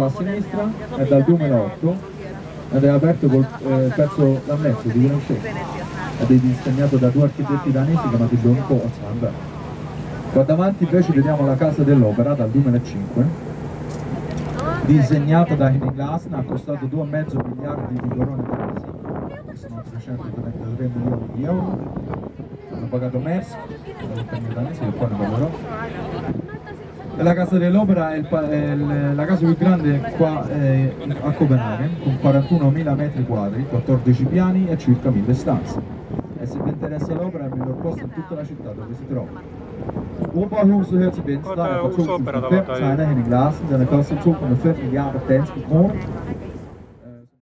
a sinistra è dal 2008 ed è aperto col eh, pezzo da mezzo di conoscete ed è disegnato da due architetti danesi chiamati e Sandberg qua davanti invece vediamo la casa dell'opera dal 2005 disegnata da Henning Glasner ha costato 2,5 miliardi di corone danesi sono 333 milioni di euro. Hanno pagato Maersk la compagnia danese che poi ne parlerò la casa dell'opera è, è la casa più grande qua eh, a Copenaghen con 41.000 metri quadri, 14 piani e circa 1000 stanze. E se vi interessa l'opera è il miglior posto in tutta la città dove si trova. Operahuset her til venstre fra 2005 tegnet Henning Larsen. Den er kostet 2,5 milliarder danske kroner.